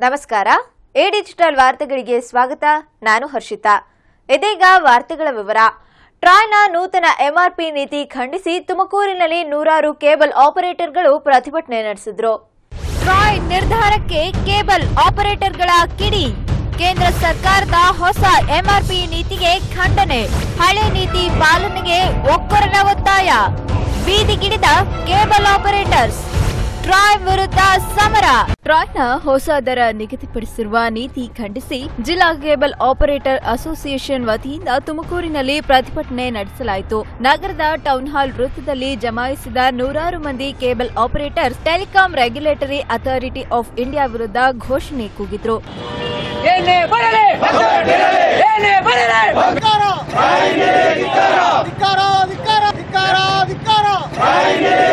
ನಮಸ್ಕಾರ. A digital ವಾರ್ತೆಗಳಿಗೆ ಸ್ವಾಗತ. ನಾನು ಹರ್ಷಿತಾ. ಇದೀಗ ವಾರ್ತೆಗಳ ವಿವರ. ಟ್ರಾಯ್ನ ನೂತನ ಎಂಆರ್ಪಿ ನೀತಿ ಖಂಡಿಸಿ ತುಮಕೂರಿನಲ್ಲಿ ನೂರಾರು ಕೇಬಲ್ ಆಪರೇಟರ್ಗಳು ಪ್ರತಿಭಟನೆ ನಡೆಸಿದ್ರು. ಟ್ರಾಯ್ ನಿರ್ಧಾರಕ್ಕೆ ಕೇಬಲ್ ಆಪರೇಟರ್ಗಳ ಕಿಡಿ. ಕೇಂದ್ರ ಸರ್ಕಾರದ ಹೊಸ ಎಂಆರ್ಪಿ ನೀತಿಗೆ ಖಂಡನೆ. ಹಳೆ ನೀತಿ ಪಾಲನೆಗೆ ಒಕ್ಕೊರನ ಒತ್ತಾಯ. ಬೀದಿಗಿಡಿದ ಕೇಬಲ್ ಆಪರೇಟರ್ಸ್. ಟ್ರಾಯ್ ವಿರುದ್ಧ ಸಮರ. ಟ್ರಾಯ್ನ ಹೊಸ ದರ ನಿಗದಿಪಡಿಸಿರುವ ನೀತಿ ಖಂಡಿಸಿ ಜಿಲ್ಲಾ ಕೇಬಲ್ ಆಪರೇಟರ್ ಅಸೋಸಿಯೇಷನ್ ವತಿಯಿಂದ ತುಮಕೂರಿನಲ್ಲಿ ಪ್ರತಿಭಟನೆ ನಡೆಸಲಾಯಿತು. ನಗರದ ಟೌನ್ ಹಾಲ್ ವೃತ್ತದಲ್ಲಿ ಜಮಾಯಿಸಿದ ನೂರಾರು ಮಂದಿ cable operators telecom regulatory authority of India ವಿರುದ್ಧ ಘೋಷಣೆ ಕೂಗಿದ್ರು. ಏನೇ ಬರಲಿ! ಏನೇ ಬರಲಿ! ಧಿಕ್ಕಾರ! ಧಿಕ್ಕಾರ! ಧಿಕ್ಕಾರ ಧಿಕ್ಕಾರ ಧಿಕ್ಕಾರ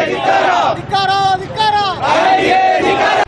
ಧಿಕ್ಕಾರ! ಧಿಕ್ಕಾರ yeah.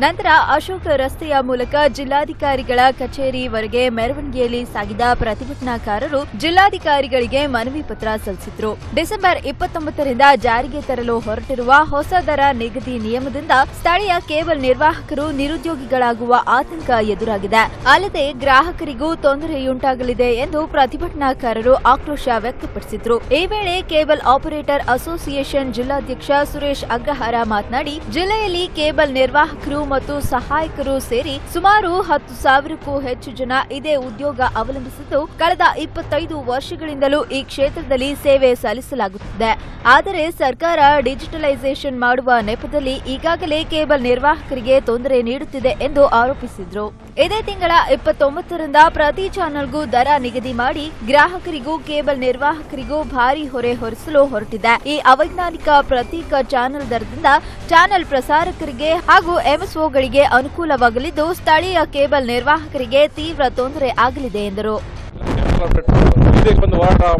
ನಂತರ ಅಶೋಕ ರಸ್ತೆಯ ಮೂಲಕ ಜಿಲ್ಲಾಧಿಕಾರಿಗಳ ಕಚೇರಿವರೆಗೆ ಮೆರವಣಿಗೆಯಲ್ಲಿ ಸಾಗಿದ ಪ್ರತಿಭಟನಾಕಾರರು ಜಿಲ್ಲಾಧಿಕಾರಿಗಳಿಗೆ ಮನವಿ ಪತ್ರ ಸಲ್ಲಿಸಿದ್ರು. ಡಿಸೆಂಬರ್ ಇಪ್ಪತ್ತೊಂಬತ್ತರಿಂದ ಜಾರಿಗೆ ತರಲು ಹೊರಟಿರುವ ಹೊಸ ದರ ನಿಗದಿ ನಿಯಮದಿಂದ ಸ್ಥಳೀಯ ಕೇಬಲ್ ನಿರ್ವಾಹಕರು ನಿರುದ್ಯೋಗಿಗಳಾಗುವ ಆತಂಕ ಎದುರಾಗಿದೆ. ಅಲ್ಲದೆ ಗ್ರಾಹಕರಿಗೂ ತೊಂದರೆಯುಂಟಾಗಲಿದೆ ಎಂದು ಪ್ರತಿಭಟನಾಕಾರರು ಆಕ್ರೋಶ ವ್ಯಕ್ತಪಡಿಸಿದ್ರು. ಈ ವೇಳೆ ಕೇಬಲ್ ಆಪರೇಟರ್ ಅಸೋಸಿಯೇಷನ್ ಜಿಲ್ಲಾಧ್ಯಕ್ಷ ಸುರೇಶ್ ಅಗ್ರಹಾರ ಮಾತನಾಡಿ, ಜಿಲ್ಲೆಯಲ್ಲಿ ಕೇಬಲ್ ನಿರ್ವಾಹಕರು ಮತ್ತು ಸಹಾಯಕರು ಸೇರಿ ಸುಮಾರು ಹತ್ತು ಸಾವಿರಕ್ಕೂ ಹೆಚ್ಚು ಜನ ಇದೇ ಉದ್ಯೋಗ ಅವಲಂಬಿಸಿದ್ದು ಕಳೆದ ಇಪ್ಪತ್ತೈದು ವರ್ಷಗಳಿಂದಲೂ ಈ ಕ್ಷೇತ್ರದಲ್ಲಿ ಸೇವೆ ಸಲ್ಲಿಸಲಾಗುತ್ತಿದೆ. ಆದರೆ ಸರ್ಕಾರ ಡಿಜಿಟಲೈಸೇಷನ್ ಮಾಡುವ ನೆಪದಲ್ಲಿ ಈಗಾಗಲೇ ಕೇಬಲ್ ನಿರ್ವಾಹಕರಿಗೆ ತೊಂದರೆ ನೀಡುತ್ತಿದೆ ಎಂದು ಆರೋಪಿಸಿದ್ರು. ಇದೇ ತಿಂಗಳ ಇಪ್ಪತ್ತೊಂಬತ್ತರಿಂದ ಪ್ರತಿ ಚಾನೆಲ್ಗೂ ದರ ನಿಗದಿ ಮಾಡಿ ಗ್ರಾಹಕರಿಗೂ ಕೇಬಲ್ ನಿರ್ವಾಹಕರಿಗೂ ಭಾರಿ ಹೊರೆ ಹೊರಿಸಲು ಹೊರಟಿದೆ. ಈ ಅವೈಜ್ಞಾನಿಕ ಪ್ರತೀಕ ಚಾನೆಲ್ ದರದಿಂದ ಚಾನೆಲ್ ಪ್ರಸಾರಕರಿಗೆ ಹಾಗೂ ಎಂಎಸ್ಒಗಳಿಗೆ ಅನುಕೂಲವಾಗಲಿದ್ದು, ಸ್ಥಳೀಯ ಕೇಬಲ್ ನಿರ್ವಾಹಕರಿಗೆ ತೀವ್ರ ತೊಂದರೆ ಆಗಲಿದೆ ಎಂದರು.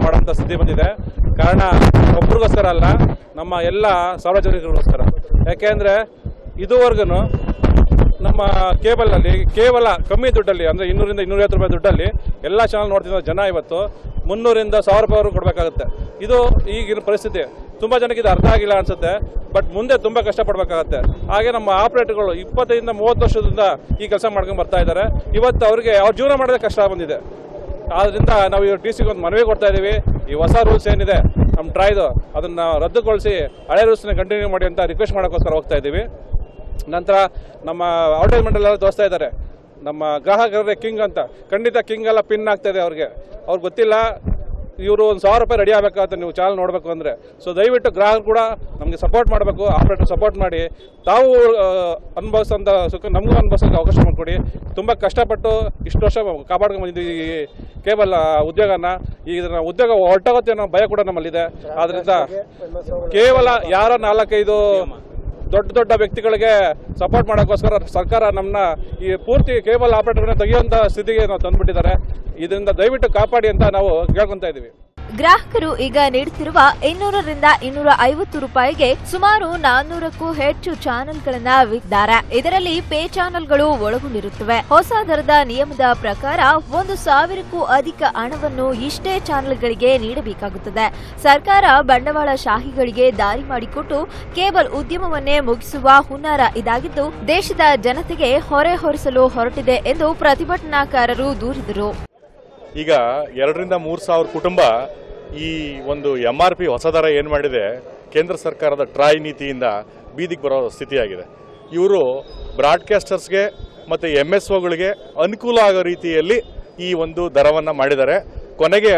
ಮಾಡುವಂತ ಸ್ಥಿತಿ ಬಂದಿದೆ. ಕಾರಣ ಒಬ್ರಿಗೋಸ್ಕರ ಅಲ್ಲ ನಮ್ಮ ಎಲ್ಲ ಸಾರ್ವಜನಿಕರಿಗೋಸ್ಕರ. ಯಾಕೆಂದ್ರೆ, ಇದುವರೆಗೂ ನಮ್ಮ ಕೇಬಲ್ನಲ್ಲಿ ಕೇವಲ ಕಮ್ಮಿ ದುಡ್ಡಲ್ಲಿ, ಅಂದ್ರೆ ಇನ್ನೂರಿಂದ ಇನ್ನೂರೈವತ್ತು ರೂಪಾಯಿ ದುಡ್ಡಲ್ಲಿ ಎಲ್ಲ ಚಾನಲ್ ನೋಡ್ತಿದ್ದ ಜನ ಇವತ್ತು ಮುನ್ನೂರಿಂದ ಸಾವಿರ ರೂಪಾಯಿ ಕೊಡಬೇಕಾಗುತ್ತೆ. ಇದು ಈಗಿನ ಪರಿಸ್ಥಿತಿ. ತುಂಬ ಜನಕ್ಕೆ ಇದು ಅರ್ಥ ಆಗಿಲ್ಲ ಅನ್ಸುತ್ತೆ ಬಟ್ ಮುಂದೆ ತುಂಬ ಕಷ್ಟಪಡಬೇಕಾಗತ್ತೆ. ಹಾಗೆ ನಮ್ಮ ಆಪರೇಟರ್ಗಳು ಇಪ್ಪತ್ತೈದಿಂದ ಮೂವತ್ತು ವರ್ಷದಿಂದ ಈ ಕೆಲಸ ಮಾಡ್ಕೊಂಡು ಬರ್ತಾ ಇದ್ದಾರೆ. ಇವತ್ತು ಅವ್ರಿಗೆ ಅವ್ರ ಜೀವನ ಮಾಡೋದೇ ಕಷ್ಟ ಬಂದಿದೆ. ಆದ್ರಿಂದ ನಾವು ಇವಾಗ ಡಿ ಸಿಗೆ ಒಂದು ಮನವಿ ಕೊಡ್ತಾ ಇದ್ದೀವಿ ಈ ಹೊಸ ರೂಲ್ಸ್ ಏನಿದೆ ನಮ್ಮ ಟ್ರಾಯ್ದು ಅದನ್ನ ರದ್ದುಗೊಳಿಸಿ ಹಳೆ ರೂಲ್ಸ್ನ ಕಂಟಿನ್ಯೂ ಮಾಡಿ ಅಂತ ರಿಕ್ವೆಸ್ಟ್ ಮಾಡೋಕ್ಕೋಸ್ಕರ ಹೋಗ್ತಾ ಇದ್ದೀವಿ ನಂತರ ನಮ್ಮ ಅಡ್ವರ್ಟೈಸ್ಮೆಂಟ್ ಎಲ್ಲ ತೋರಿಸ್ತಾ ಇದ್ದಾರೆ. ನಮ್ಮ ಗ್ರಾಹಕರೇ ಕಿಂಗ್ ಅಂತ. ಖಂಡಿತ ಕಿಂಗ್ ಎಲ್ಲ ಪಿನ್ ಆಗ್ತಾ ಇದೆ ಅವ್ರಿಗೆ. ಅವ್ರಿಗೆ ಗೊತ್ತಿಲ್ಲ ಇವರು ಒಂದು ಸಾವಿರ ರೂಪಾಯಿ ರೆಡಿ ಆಗಬೇಕಾಗುತ್ತೆ ನೀವು ಚಾನಲ್ ನೋಡಬೇಕು ಅಂದರೆ. ಸೊ ದಯವಿಟ್ಟು ಗ್ರಾಹಕರು ಕೂಡ ನಮಗೆ ಸಪೋರ್ಟ್ ಮಾಡಬೇಕು ಆಪರೇಟರ್ ಸಪೋರ್ಟ್ ಮಾಡಿ. ತಾವು ಅನುಭವಿಸೋಂಥ ಸುಖ ನಮಗೂ ಅನುಭವಿಸೋಕೆ ಅವಕಾಶ ಮಾಡಿಕೊಡಿ. ತುಂಬ ಕಷ್ಟಪಟ್ಟು ಇಷ್ಟು ವರ್ಷ ಕಾಪಾಡ್ಕೊಂಡು ಬಂದಿದ್ದೀವಿ ಈ ಕೇಬಲ್ ಉದ್ಯೋಗನ. ಈಗ ಉದ್ಯೋಗ ಹೊರಟೋಗುತ್ತೆ ಅನ್ನೋ ಭಯ ಕೂಡ ನಮ್ಮಲ್ಲಿದೆ. ಆದ್ದರಿಂದ ಕೇವಲ ಯಾರೋ ನಾಲ್ಕೈದು ದೊಡ್ಡ ದೊಡ್ಡ ವ್ಯಕ್ತಿಗಳಿಗೆ ಸಪೋರ್ಟ್ ಮಾಡೋಕ್ಕೋಸ್ಕರ ಸರ್ಕಾರ ನಮ್ಮನ್ನ ಈ ಪೂರ್ತಿ ಕೇಬಲ್ ಆಪರೇಟರ್ನ ತೆಗೆಯುವಂಥ ಸ್ಥಿತಿಗೆ ನಾವು ತಂದುಬಿಟ್ಟಿದ್ದಾರೆ. ಇದರಿಂದ ದಯವಿಟ್ಟು ಕಾಪಾಡಿ ಅಂತ ನಾವು ಕೇಳ್ಕೊತಾ ಇದ್ದೀವಿ. ಗ್ರಾಹಕರು ಈಗ ನೀಡುತ್ತಿರುವ ಇನ್ನೂರರಿಂದ ಇನ್ನೂರ ಐವತ್ತು ರೂಪಾಯಿಗೆ ಸುಮಾರು ನಾನ್ನೂರಕ್ಕೂ ಹೆಚ್ಚು ಚಾನೆಲ್ಗಳನ್ನ ವಿದ್ದಾರೆ ಇದರಲ್ಲಿ ಪೇ ಚಾನೆಲ್ಗಳು ಒಳಗೊಂಡಿರುತ್ತವೆ. ಹೊಸ ದರದ ನಿಯಮದ ಪ್ರಕಾರ ಒಂದು ಸಾವಿರಕ್ಕೂ ಅಧಿಕ ಹಣವನ್ನು ಇಷ್ಟೇ ಚಾನೆಲ್ಗಳಿಗೆ ನೀಡಬೇಕಾಗುತ್ತದೆ. ಸರ್ಕಾರ ಬಂಡವಾಳ ಶಾಹಿಗಳಿಗೆ ದಾರಿ ಮಾಡಿಕೊಟ್ಟು ಕೇಬಲ್ ಉದ್ಯಮವನ್ನೇ ಮುಗಿಸುವ ಹುನ್ನಾರ ಇದಾಗಿದ್ದು, ದೇಶದ ಜನತೆಗೆ ಹೊರೆ ಹೊರಿಸಲು ಹೊರಟಿದೆ ಎಂದು ಪ್ರತಿಭಟನಾಕಾರರು ದೂರಿದರು. ಈಗ ಎರಡರಿಂದ ಮೂರು ಸಾವಿರ ಕುಟುಂಬ ಈ ಒಂದು ಎಂ ಆರ್ ಪಿ ಹೊಸ ದರ ಏನು ಮಾಡಿದೆ? ಕೇಂದ್ರ ಸರ್ಕಾರದ ಟ್ರಾಯ್ ನೀತಿಯಿಂದ ಬೀದಿಗೆ ಬರೋ ಸ್ಥಿತಿಯಾಗಿದೆ. ಇವರು ಬ್ರಾಡ್ಕಾಸ್ಟರ್ಸ್ಗೆ ಮತ್ತು ಎಂ ಎಸ್ ಒಗಳಿಗೆ ಅನುಕೂಲ ಆಗೋ ರೀತಿಯಲ್ಲಿ ಈ ಒಂದು ದರವನ್ನು ಮಾಡಿದ್ದಾರೆ. ಕೊನೆಗೆ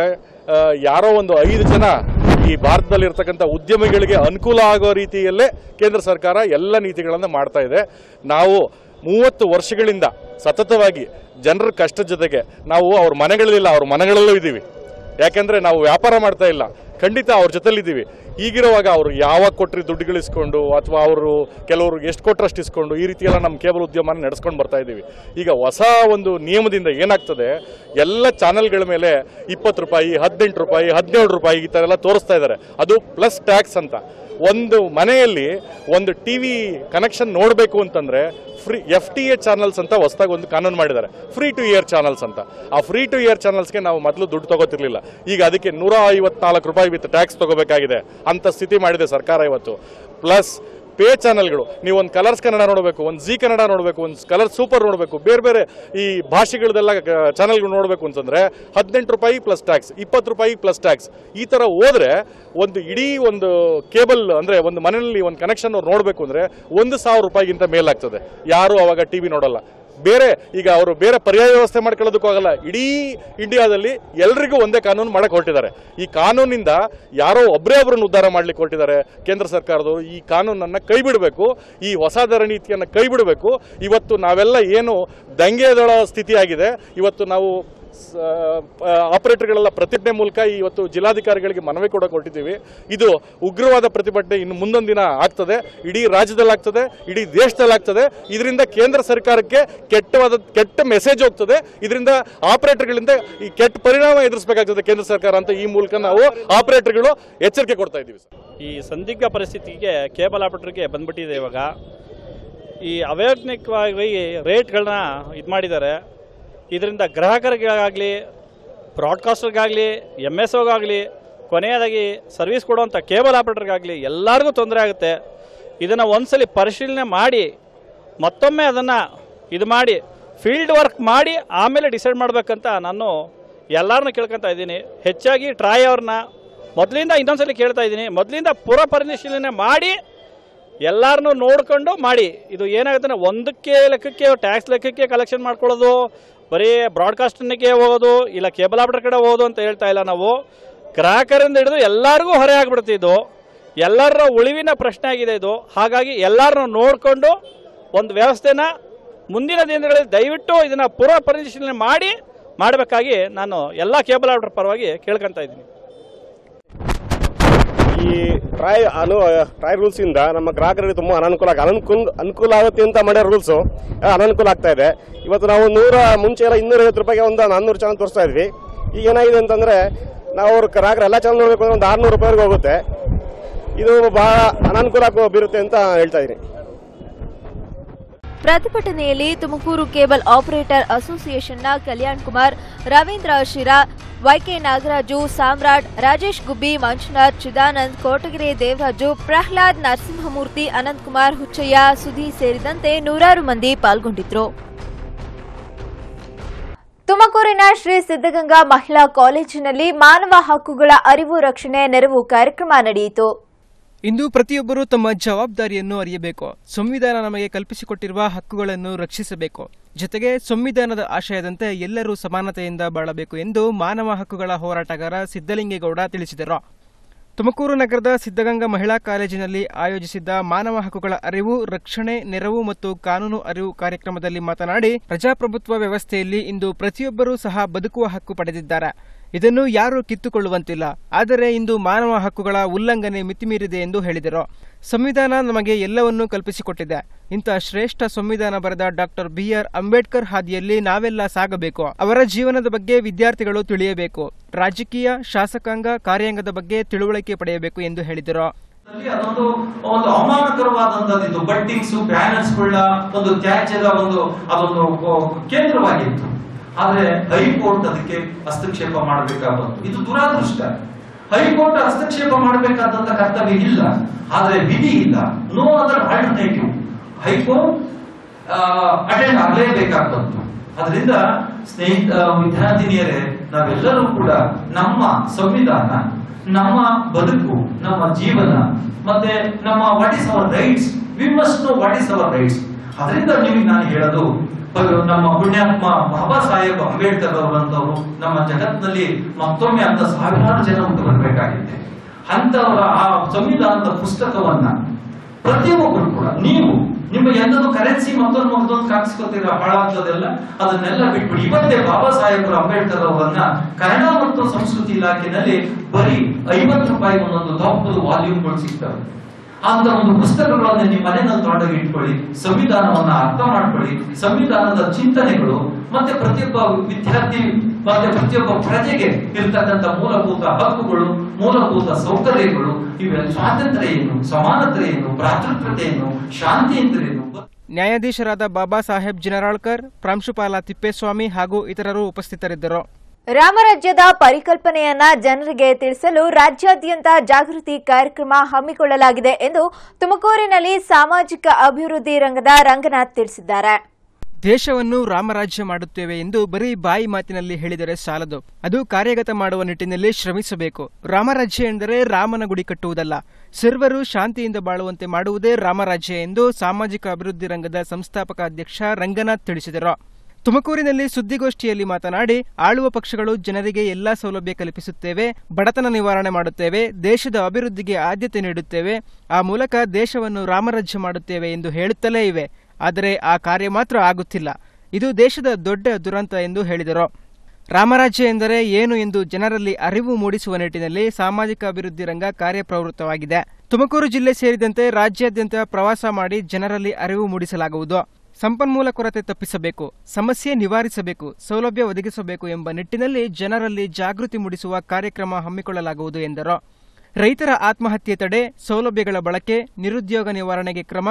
ಯಾರೋ ಒಂದು ಐದು ಜನ ಈ ಭಾರತದಲ್ಲಿರ್ತಕ್ಕಂಥ ಉದ್ಯಮಿಗಳಿಗೆ ಅನುಕೂಲ ಆಗೋ ರೀತಿಯಲ್ಲೇ ಕೇಂದ್ರ ಸರ್ಕಾರ ಎಲ್ಲ ನೀತಿಗಳನ್ನು ಮಾಡ್ತಾ ಇದೆ. ನಾವು ಮೂವತ್ತು ವರ್ಷಗಳಿಂದ ಸತತವಾಗಿ ಜನರ ಕಷ್ಟದ ಜೊತೆಗೆ ನಾವು ಅವ್ರ ಮನೆಗಳಲ್ಲಿಲ್ಲ ಅವ್ರ ಮನೆಗಳಲ್ಲೂ ಇದ್ದೀವಿ. ಯಾಕೆಂದರೆ ನಾವು ವ್ಯಾಪಾರ ಮಾಡ್ತಾ ಇಲ್ಲ. ಖಂಡಿತ ಅವ್ರ ಜೊತೆಲಿದ್ದೀವಿ. ಈಗಿರುವಾಗ ಅವರು ಯಾವಾಗ ಕೊಟ್ಟರೆ ದುಡ್ಡುಗಳಿಸ್ಕೊಂಡು ಅಥವಾ ಅವರು ಕೆಲವರು ಎಷ್ಟು ಕೊಟ್ಟರಷ್ಟು ಇಸ್ಕೊಂಡು ಈ ರೀತಿಯೆಲ್ಲ ನಮ್ಮ ಕೇಬಲ್ ಉದ್ಯಮನ ನಡೆಸ್ಕೊಂಡು ಬರ್ತಾ ಇದ್ದೀವಿ. ಈಗ ಹೊಸ ಒಂದು ನಿಯಮದಿಂದ ಏನಾಗ್ತದೆ? ಎಲ್ಲ ಚಾನೆಲ್ಗಳ ಮೇಲೆ ಇಪ್ಪತ್ತು ರೂಪಾಯಿ, ಹದಿನೆಂಟು ರೂಪಾಯಿ, ಹದಿನೇಳು ರೂಪಾಯಿ ಈ ಥರ ಎಲ್ಲ ತೋರಿಸ್ತಾ ಇದ್ದಾರೆ. ಅದು ಪ್ಲಸ್ ಟ್ಯಾಕ್ಸ್ ಅಂತ. ಒಂದು ಮನೆಯಲ್ಲಿ ಒಂದು ಟಿ ವಿ ಕನೆಕ್ಷನ್ ನೋಡಬೇಕು ಅಂತಂದ್ರೆ free F T A channels ಅಂತ ಹೊಸದಾಗಿ ಒಂದು ಕಾನೂನು ಮಾಡಿದ್ದಾರೆ. ಫ್ರೀ ಟು ಇಯರ್ ಚಾನಲ್ಸ್ ಅಂತ. ಆ ಫ್ರೀ ಟು ಇಯರ್ ಚಾನಲ್ಸ್ಗೆ ನಾವು ಮೊದಲು ದುಡ್ಡು ತಗೋತಿರ್ಲಿಲ್ಲ. ಈಗ ಅದಕ್ಕೆ ನೂರ ಐವತ್ನಾಲ್ಕು ರೂಪಾಯಿ ವಿತ್ ಟ್ಯಾಕ್ಸ್ ತಗೋಬೇಕಾಗಿದೆ ಅಂತ ಸ್ಥಿತಿ ಮಾಡಿದೆ ಸರ್ಕಾರ ಇವತ್ತು. ಪ್ಲಸ್ ಪೇ ಚಾನಲ್ಗಳು. ನೀವು ಒಂದು ಕಲರ್ಸ್ ಕನ್ನಡ ನೋಡಬೇಕು, ಒಂದು ಜಿ ಕನ್ನಡ ನೋಡಬೇಕು, ಒಂದು ಕಲರ್ ಸೂಪರ್ ನೋಡಬೇಕು, ಬೇರೆ ಬೇರೆ ಈ ಭಾಷೆಗಳದೆಲ್ಲ ಚಾನಲ್ಗಳು ನೋಡಬೇಕು ಅಂತಂದರೆ ಹದಿನೆಂಟು ರೂಪಾಯಿ ಪ್ಲಸ್ ಟ್ಯಾಕ್ಸ್ ಇಪ್ಪತ್ತು ರೂಪಾಯಿ ಪ್ಲಸ್ ಟ್ಯಾಕ್ಸ್ ಈ ಥರ ಹೋದರೆ ಒಂದು ಇಡೀ ಒಂದು ಕೇಬಲ್ ಅಂದರೆ ಒಂದು ಮನೆಯಲ್ಲಿ ಒಂದು ಕನೆಕ್ಷನ್ ನೋಡಬೇಕು ಅಂದರೆ ಒಂದು ಸಾವಿರ ರೂಪಾಯಿಗಿಂತ ಮೇಲಾಗ್ತದೆ. ಯಾರು ಅವಾಗ ಟಿ ವಿ ನೋಡಲ್ಲ. ಬೇರೆ, ಈಗ ಅವರು ಬೇರೆ ಪರ್ಯಾಯ ವ್ಯವಸ್ಥೆ ಮಾಡ್ಕೊಳ್ಳೋದಕ್ಕೂ ಆಗಲ್ಲ ಇಡೀ ಇಂಡಿಯಾದಲ್ಲಿ ಎಲ್ರಿಗೂ ಒಂದೇ ಕಾನೂನು ಮಾಡಕ್ಕೆ ಹೊರಟಿದ್ದಾರೆ. ಈ ಕಾನೂನಿಂದ ಯಾರೋ ಒಬ್ಬರೇ ಒಬ್ಬರನ್ನು ಉದ್ಧಾರ ಮಾಡ್ಲಿಕ್ಕೆ ಹೊರಟಿದ್ದಾರೆ. ಕೇಂದ್ರ ಸರ್ಕಾರದವರು ಈ ಕಾನೂನನ್ನು ಕೈ ಬಿಡಬೇಕು ಈ ಹೊಸ ದರ ನೀತಿಯನ್ನು ಕೈ ಬಿಡಬೇಕು ಇವತ್ತು ನಾವೆಲ್ಲ ಏನು ದಂಗೆದಳ ಸ್ಥಿತಿಯಾಗಿದೆ. ಇವತ್ತು ನಾವು ಆಪರೇಟರ್ಗಳೆಲ್ಲ ಪ್ರತಿಜ್ಞೆ ಮೂಲಕ ಇವತ್ತು ಜಿಲ್ಲಾಧಿಕಾರಿಗಳಿಗೆ ಮನವಿ ಕೂಡ ಕೊಟ್ಟಿದ್ದೀವಿ. ಇದು ಉಗ್ರವಾದ ಪ್ರತಿಭಟನೆ ಇನ್ನು ಮುಂದೊಂದು ದಿನ ಆಗ್ತದೆ. ಇಡೀ ರಾಜ್ಯದಲ್ಲಿ ಆಗ್ತದೆ ಇಡೀ ದೇಶದಲ್ಲಿ ಆಗ್ತದೆ ಇದರಿಂದ ಕೇಂದ್ರ ಸರ್ಕಾರಕ್ಕೆ ಕೆಟ್ಟವಾದ, ಕೆಟ್ಟ ಮೆಸೇಜ್ ಹೋಗ್ತದೆ. ಇದರಿಂದ ಆಪರೇಟರ್ಗಳಿಂದ ಈ ಕೆಟ್ಟ ಪರಿಣಾಮ ಎದುರಿಸಬೇಕಾಗ್ತದೆ ಕೇಂದ್ರ ಸರ್ಕಾರ ಅಂತ ಈ ಮೂಲಕ ನಾವು ಆಪರೇಟರ್ಗಳು ಎಚ್ಚರಿಕೆ ಕೊಡ್ತಾ ಇದ್ದೀವಿ ಈ ಸಂದಿಗ್ಧ ಪರಿಸ್ಥಿತಿಗೆ ಕೇಬಲ್ ಆಪರೇಟರ್ಗೆ ಬಂದ್ಬಿಟ್ಟಿದೆ ಇವಾಗ. ಈ ಅವೈಜ್ಞಾನಿಕವಾಗಿ ರೇಟ್ಗಳನ್ನ ಇದು ಮಾಡಿದ್ದಾರೆ. ಇದರಿಂದ ಗ್ರಾಹಕರಿಗಾಗಲಿ, ಬ್ರಾಡ್ಕಾಸ್ಟರ್ಗಾಗಲಿ ಎಂ ಎಸ್ ಓಗಾಗಲಿ ಕೊನೆಯದಾಗಿ ಸರ್ವಿಸ್ ಕೊಡುವಂಥ ಕೇಬಲ್ ಆಪರೇಟರ್ಗಾಗಲಿ ಎಲ್ಲರಿಗೂ ತೊಂದರೆ ಆಗುತ್ತೆ. ಇದನ್ನು ಒಂದ್ಸಲಿ ಪರಿಶೀಲನೆ ಮಾಡಿ, ಮತ್ತೊಮ್ಮೆ ಅದನ್ನು ಇದು ಮಾಡಿ, ಫೀಲ್ಡ್ ವರ್ಕ್ ಮಾಡಿ ಆಮೇಲೆ ಡಿಸೈಡ್ ಮಾಡಬೇಕಂತ ನಾನು ಎಲ್ಲರನ್ನೂ ಕೇಳ್ಕೊತಾ ಇದ್ದೀನಿ. ಹೆಚ್ಚಾಗಿ ಟ್ರಾಯ್ ಅವ್ರನ್ನ, ಮೊದಲಿಂದ ಇನ್ನೊಂದ್ಸಲಿ ಕೇಳ್ತಾ ಇದ್ದೀನಿ. ಮೊದಲಿಂದ ಪೂರ್ವ ಪರಿಶೀಲನೆ ಮಾಡಿ ಎಲ್ಲರನ್ನೂ ನೋಡ್ಕೊಂಡು ಮಾಡಿ. ಇದು ಏನಾಗುತ್ತೆ ಒಂದಕ್ಕೆ ಲೆಕ್ಕಕ್ಕೆ, ಟ್ಯಾಕ್ಸ್ ಲೆಕ್ಕಕ್ಕೆ ಕಲೆಕ್ಷನ್ ಮಾಡ್ಕೊಳ್ಳೋದು ಬರೀ ಬ್ರಾಡ್ಕಾಸ್ಟನ್ನಿಗೆ ಹೋಗೋದು ಇಲ್ಲ ಕೇಬಲ್ ಆಪರೇಟರ್ ಕಡೆ ಹೋಗೋದು ಅಂತ ಹೇಳ್ತಾ ಇಲ್ಲ ನಾವು. ಗ್ರಾಹಕರಿಂದ ಹಿಡಿದು ಎಲ್ಲರಿಗೂ ಹೊರೆ ಆಗ್ಬಿಡ್ತಿದ್ದು ಎಲ್ಲರ ಉಳಿವಿನ ಪ್ರಶ್ನೆ ಆಗಿದೆ ಇದು. ಹಾಗಾಗಿ ಎಲ್ಲರನ್ನು ನೋಡಿಕೊಂಡು ಒಂದು ವ್ಯವಸ್ಥೆನ ಮುಂದಿನ ದಿನಗಳಲ್ಲಿ ದಯವಿಟ್ಟು ಇದನ್ನ ಪೂರ್ವ ಪರಿಶೀಲನೆ ಮಾಡಿ ಮಾಡಬೇಕಾಗಿ ನಾನು ಎಲ್ಲ ಕೇಬಲ್ ಆಪರೇಟರ್ ಪರವಾಗಿ ಕೇಳ್ಕೊಂತ ಇದ್ದೀನಿ. ಈ ಟ್ರಾಯ್ ಅನು ಟ್ರಾಯ್ ರೂಲ್ಸ್ ಇಂದ ನಮ್ಮ ಗ್ರಾಹಕರಿಗೆ ತುಂಬಾ ಅನಾನುಕೂಲ ಆಗ- ಅನುಕೂಲ ಆಗುತ್ತೆ ಅಂತ ಮಾಡೋ ರೂಲ್ಸ್ ಅನಾನುಕೂಲ ಆಗ್ತಾ ಇದೆ. ಇವತ್ತು ನಾವು ನೂರ ಮುಂಚೆ ಎಲ್ಲ ಇನ್ನೂರ ಐವತ್ತು ರೂಪಾಯಿಗೆ ಒಂದು ನಾನ್ನೂರು ಚಾನಲ್ ತೋರಿಸ್ತಾ ಇದ್ವಿ. ಈಗ ಏನಾಗಿದೆ ಅಂತಂದ್ರೆ, ನಾವು ಅವ್ರ ಗ್ರಾಹಕರು ಎಲ್ಲ ಚಾನಲ್ ನೋಡಬೇಕು ಅಂದ್ರೆ ಒಂದು ಆರ್ನೂರು ರೂಪಾಯಿವರೆಗೂ ಹೋಗುತ್ತೆ. ಇದು ಬಹಳ ಅನಾನುಕೂಲ ಬೀರುತ್ತೆ ಅಂತ ಹೇಳ್ತಾ ಇದ್ದೀನಿ ಪ್ರತಿಭಟನೆಯಲ್ಲಿ ತುಮಕೂರು ಕೇಬಲ್ ಆಪರೇಟರ್ ಅಸೋಸಿಯೇಷನ್ನ ಕಲ್ಯಾಣ್ ಕುಮಾರ್, ರವೀಂದ್ರ ಶಿರಾ, ವೈಕೆ ನಾಗರಾಜು, ಸಾಮ್ರಾಟ್, ರಾಜೇಶ್ ಗುಬ್ಬಿ, ಮಂಜುನಾಥ್, ಚಿದಾನಂದ್, ಕೋಟಗೆರೆ ದೇವರಾಜು, ಪ್ರಹ್ಲಾದ್, ನರಸಿಂಹಮೂರ್ತಿ ಅನಂತಕುಮಾರ್ ಹುಚ್ಚಯ್ಯ ಸುಧಿ ಸೇರಿದಂತೆ ನೂರಾರು ಮಂದಿ ಪಾಲ್ಗೊಂಡಿದ್ರು. ತುಮಕೂರಿನ ಶ್ರೀ ಸಿದ್ದಗಂಗಾ ಮಹಿಳಾ ಕಾಲೇಜಿನಲ್ಲಿ ಮಾನವ ಹಕ್ಕುಗಳ ಅರಿವು ರಕ್ಷಣೆ ನೆರವು ಕಾರ್ಯಕ್ರಮ ನಡೆಯಿತು. ಇಂದು ಪ್ರತಿಯೊಬ್ಬರೂ ತಮ್ಮ ಜವಾಬ್ದಾರಿಯನ್ನು ಅರಿಯಬೇಕು. ಸಂವಿಧಾನ ನಮಗೆ ಕಲ್ಪಿಸಿಕೊಟ್ಟಿರುವ ಹಕ್ಕುಗಳನ್ನು ರಕ್ಷಿಸಬೇಕು. ಜೊತೆಗೆ ಸಂವಿಧಾನದ ಆಶಯದಂತೆ ಎಲ್ಲರೂ ಸಮಾನತೆಯಿಂದ ಬಾಳಬೇಕು ಎಂದು ಮಾನವ ಹಕ್ಕುಗಳ ಹೋರಾಟಗಾರ ಸಿದ್ದಲಿಂಗೇಗೌಡ ತಿಳಿಸಿದರು. ತುಮಕೂರು ನಗರದ ಸಿದ್ದಗಂಗಾ ಮಹಿಳಾ ಕಾಲೇಜಿನಲ್ಲಿ ಆಯೋಜಿಸಿದ್ದ ಮಾನವ ಹಕ್ಕುಗಳ ಅರಿವು, ರಕ್ಷಣೆ, ನೆರವು ಮತ್ತು ಕಾನೂನು ಅರಿವು ಕಾರ್ಯಕ್ರಮದಲ್ಲಿ ಮಾತನಾಡಿ, ಪ್ರಜಾಪ್ರಭುತ್ವ ವ್ಯವಸ್ಥೆಯಲ್ಲಿ ಇಂದು ಪ್ರತಿಯೊಬ್ಬರೂ ಸಹ ಬದುಕುವ ಹಕ್ಕು ಪಡೆದಿದ್ದಾರೆ. ಇದನ್ನು ಯಾರೂ ಕಿತ್ತುಕೊಳ್ಳುವಂತಿಲ್ಲ. ಆದರೆ ಇಂದು ಮಾನವ ಹಕ್ಕುಗಳ ಉಲ್ಲಂಘನೆ ಮಿತಿಮೀರಿದೆ ಎಂದು ಹೇಳಿದರು. ಸಂವಿಧಾನ ನಮಗೆ ಎಲ್ಲವನ್ನೂ ಕಲ್ಪಿಸಿಕೊಟ್ಟಿದೆ. ಇಂಥ ಶ್ರೇಷ್ಠ ಸಂವಿಧಾನ ಬರೆದ ಡಾಕ್ಟರ್ ಬಿ ಆರ್ ಅಂಬೇಡ್ಕರ್ ಹಾದಿಯಲ್ಲಿ ನಾವೆಲ್ಲ ಸಾಗಬೇಕು. ಅವರ ಜೀವನದ ಬಗ್ಗೆ ವಿದ್ಯಾರ್ಥಿಗಳು ತಿಳಿಯಬೇಕು. ರಾಜಕೀಯ, ಶಾಸಕಾಂಗ ಕಾರ್ಯಾಂಗದ ಬಗ್ಗೆ ತಿಳುವಳಿಕೆ ಪಡೆಯಬೇಕು ಎಂದು ಹೇಳಿದರು. ಅದೊಂದು, ಒಂದು ಅವಮಾನಕರವಾದಂತದ್ದು ಬಟ್ಟಿಂಗ್ಸ್ ಬ್ಯಾನರ್ಸ್ ಒಂದು ತ್ಯಾಜ್ಯದ ಒಂದು, ಅದೊಂದು ಕೇಂದ್ರವಾಗಿತ್ತು. ಆದ್ರೆ ಹೈಕೋರ್ಟ್ ಅದಕ್ಕೆ ಹಸ್ತಕ್ಷೇಪ ಮಾಡಬೇಕಾಗಬಹುದು ಇದು ದುರಾದೃಷ್ಟ. ಹೈಕೋರ್ಟ್ ಹಸ್ತಕ್ಷೇಪ ಮಾಡಬೇಕಾದಂತ ಕರ್ತವ್ಯ ಇಲ್ಲ. ಆದರೆ ವಿಧಿ ಇಲ್ಲ. No other alternative high court attend ಆಗಲೇಬೇಕಾದಂತು ಅದರಿಂದ ಸ್ನೇಹಿತ ವಿದ್ಯಾರ್ಥಿನಿಯರೇ, ನಾವೆಲ್ಲರೂ ಕೂಡ ನಮ್ಮ ಸಂವಿಧಾನ, ನಮ್ಮ ಬದುಕು, ನಮ್ಮ ಜೀವನ, ಮತ್ತೆ ನಮ್ಮ what is our rights we must know what is our rights ಅದರಿಂದ ನೀವು ನಾನು ಹೇಳೋದು ನಮ್ಮ ಪುಣ್ಯಾತ್ಮ ಬಾಬಾ ಸಾಹೇಬ್ ಅಂಬೇಡ್ಕರ್ ಅವರಂತವರು ನಮ್ಮ ಜಗತ್ತಿನಲ್ಲಿ ಮತ್ತೊಮ್ಮೆ ಅಂತ ಸಾವಿರಾರು ಜನ ಮುಂದೆ ಬರಬೇಕಾಗಿದೆ ಅಂತವರ ಆ ಸಂವಿಧಾನದ ಪುಸ್ತಕವನ್ನ ಪ್ರತಿಯೊಬ್ಬರು ಕೂಡ, ನೀವು, ನಿಮ್ಮ ಎಲ್ಲದೂ ಕರೆನ್ಸಿ ಮತ್ತೊಂದು ಮತ್ತೊಂದು ಕಾಣಿಸ್ಕೊತೀರ ಹಾಳಾಗ್ತದೆಲ್ಲ? ಅದನ್ನೆಲ್ಲ ಬಿಟ್ಬಿಡಿ. ಇವತ್ತೇ ಬಾಬಾ ಸಾಹೇಬರು ಅಂಬೇಡ್ಕರ್ ಅವರನ್ನ ಕನ್ನಡ ಮತ್ತು ಸಂಸ್ಕೃತಿ ಇಲಾಖೆಯಲ್ಲಿ ಬರೀ ಐವತ್ತು ರೂಪಾಯಿ ಒಂದೊಂದು ದೊಡ್ಡ ವಾಲ್ಯೂಮ್ಗಳು ಸಿಗ್ತವೆ. ಅಂತ ಒಂದು ಪುಸ್ತಕಗಳನ್ನ ನಿಮ್ಮ ಮನೆಯಲ್ಲಿ ತೊಗೊಂಡೋಗಿ ಇಟ್ಕೊಳ್ಳಿ. ಸಂವಿಧಾನವನ್ನ ಅರ್ಥ ಮಾಡ್ಕೊಳ್ಳಿ. ಸಂವಿಧಾನದ ಚಿಂತನೆಗಳು ಮತ್ತೆ ಪ್ರತಿಯೊಬ್ಬ ವಿದ್ಯಾರ್ಥಿ ಮತ್ತೆ ಪ್ರತಿಯೊಬ್ಬ ಪ್ರಜೆಗೆ ಇರ್ತಕ್ಕಂಥ ಮೂಲಭೂತ ಹಕ್ಕುಗಳು, ಮೂಲಭೂತ ಸೌಕರ್ಯಗಳು, ಇವೆಲ್ಲ ಸ್ವಾತಂತ್ರ್ಯ ಏನು ಸಮಾನತೆ ಏನು ಭ್ರಾತೃತ್ವತೆ ಏನು ಶಾಂತಿ ಅಂತೇನು ನ್ಯಾಯಾಧೀಶರಾದ ಬಾಬಾ ಸಾಹೇಬ್ ಜಿನರಾಳ್ಕರ್, ಪ್ರಾಂಶುಪಾಲ ತಿಪ್ಪೇಸ್ವಾಮಿ ಹಾಗೂ ಇತರರು ಉಪಸ್ಥಿತರಿದ್ದರು. ರಾಮರಾಜ್ಯದ ಪರಿಕಲ್ಪನೆಯನ್ನ ಜನರಿಗೆ ತಿಳಿಸಲು ರಾಜ್ಯಾದ್ಯಂತ ಜಾಗೃತಿ ಕಾರ್ಯಕ್ರಮ ಹಮ್ಮಿಕೊಳ್ಳಲಾಗಿದೆ ಎಂದು ತುಮಕೂರಿನಲ್ಲಿ ಸಾಮಾಜಿಕ ಅಭಿವೃದ್ಧಿ ರಂಗದ ರಂಗನಾಥ್ ತಿಳಿಸಿದ್ದಾರೆ. ದೇಶವನ್ನು ರಾಮರಾಜ್ಯ ಮಾಡುತ್ತೇವೆ ಎಂದು ಬರೀ ಬಾಯಿ ಮಾತಿನಲ್ಲಿ ಹೇಳಿದರೆ ಸಾಲದು. ಅದು ಕಾರ್ಯಗತ ಮಾಡುವ ನಿಟ್ಟಿನಲ್ಲಿ ಶ್ರಮಿಸಬೇಕು. ರಾಮರಾಜ್ಯ ಎಂದರೆ ರಾಮನ ಗುಡಿ ಕಟ್ಟುವುದಲ್ಲ. ಸರ್ವರು ಶಾಂತಿಯಿಂದ ಬಾಳುವಂತೆ ಮಾಡುವುದೇ ರಾಮರಾಜ್ಯ ಎಂದು ಸಾಮಾಜಿಕ ಅಭಿವೃದ್ಧಿ ರಂಗದ ಸಂಸ್ಥಾಪಕ ಅಧ್ಯಕ್ಷ ರಂಗನಾಥ್ ತಿಳಿಸಿದರು. ತುಮಕೂರಿನಲ್ಲಿ ಸುದ್ದಿಗೋಷ್ಠಿಯಲ್ಲಿ ಮಾತನಾಡಿ, ಆಳುವ ಪಕ್ಷಗಳು ಜನರಿಗೆ ಎಲ್ಲಾ ಸೌಲಭ್ಯ ಕಲ್ಪಿಸುತ್ತೇವೆ, ಬಡತನ ನಿವಾರಣೆ ಮಾಡುತ್ತೇವೆ, ದೇಶದ ಅಭಿವೃದ್ಧಿಗೆ ಆದ್ಯತೆ ನೀಡುತ್ತೇವೆ, ಆ ಮೂಲಕ ದೇಶವನ್ನು ರಾಮರಾಜ್ಯ ಮಾಡುತ್ತೇವೆ ಎಂದು ಹೇಳುತ್ತಲೇ ಇವೆ. ಆದರೆ ಆ ಕಾರ್ಯ ಮಾತ್ರ ಆಗುತ್ತಿಲ್ಲ. ಇದು ದೇಶದ ದೊಡ್ಡ ದುರಂತ ಎಂದು ಹೇಳಿದರು. ರಾಮರಾಜ್ಯ ಎಂದರೆ ಏನು ಎಂದು ಜನರಲ್ಲಿ ಅರಿವು ಮೂಡಿಸುವ ನಿಟ್ಟಿನಲ್ಲಿ ಸಾಮಾಜಿಕ ಅಭಿವೃದ್ಧಿ ರಂಗ ಕಾರ್ಯಪ್ರವೃತ್ತವಾಗಿದೆ. ತುಮಕೂರು ಜಿಲ್ಲೆ ಸೇರಿದಂತೆ ರಾಜ್ಯಾದ್ಯಂತ ಪ್ರವಾಸ ಮಾಡಿ ಜನರಲ್ಲಿ ಅರಿವು ಮೂಡಿಸಲಾಗುವುದು. ಸಂಪನ್ಮೂಲ ಕೊರತೆ ತಪ್ಪಿಸಬೇಕು, ಸಮಸ್ಯೆ ನಿವಾರಿಸಬೇಕು, ಸೌಲಭ್ಯ ಒದಗಿಸಬೇಕು ಎಂಬ ನಿಟ್ಟಿನಲ್ಲಿ ಜನರಲ್ಲಿ ಜಾಗೃತಿ ಮೂಡಿಸುವ ಕಾರ್ಯಕ್ರಮ ಹಮ್ಮಿಕೊಳ್ಳಲಾಗುವುದು ಎಂದರು. ರೈತರ ಆತ್ಮಹತ್ಯೆ ತಡೆ, ಸೌಲಭ್ಯಗಳ ಬಳಕೆ, ನಿರುದ್ಯೋಗ ನಿವಾರಣೆಗೆ ಕ್ರಮ,